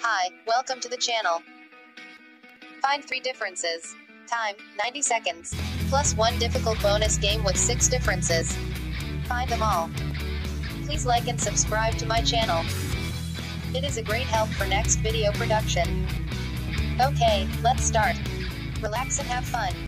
Hi, welcome to the channel. Find three differences. Time, 90 seconds. Plus one difficult bonus game with six differences. Find them all. Please like and subscribe to my channel. It is a great help for next video production. Okay, let's start. Relax and have fun.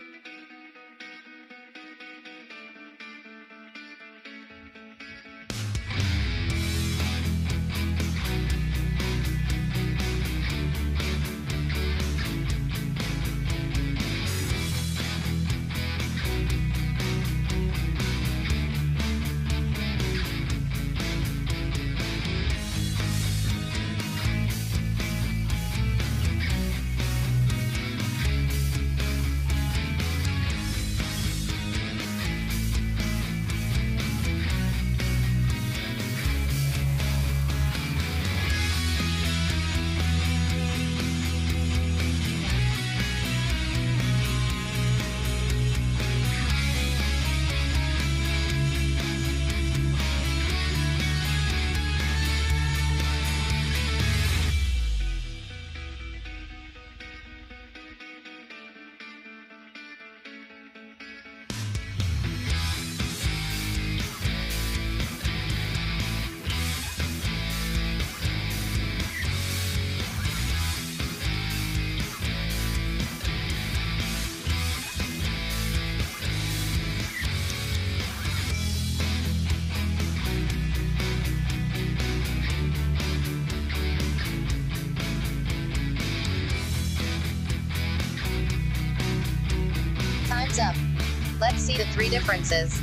Let's see the three differences.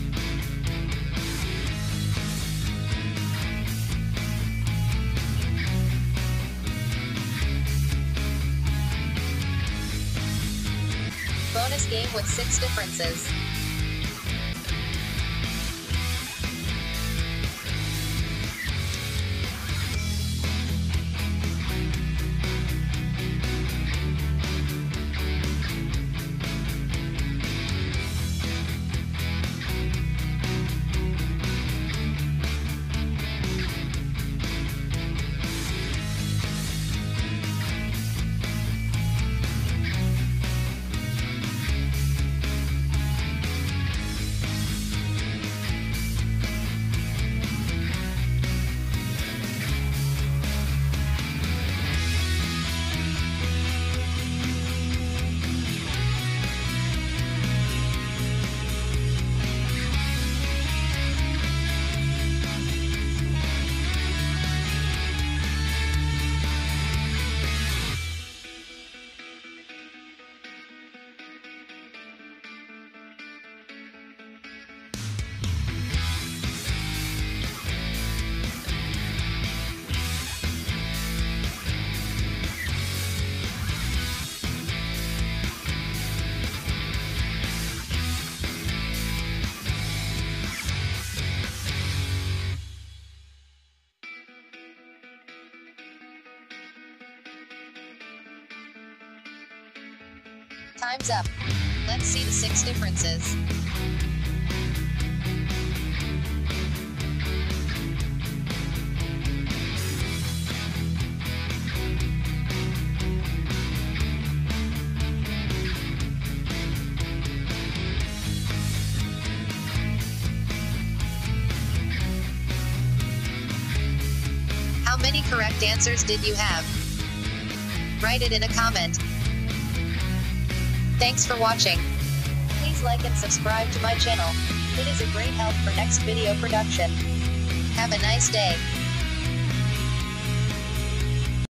Bonus game with six differences. Time's up. Let's see the six differences. How many correct answers did you have? Write it in a comment. Thanks for watching. Please like and subscribe to my channel. It is a great help for next video production. Have a nice day.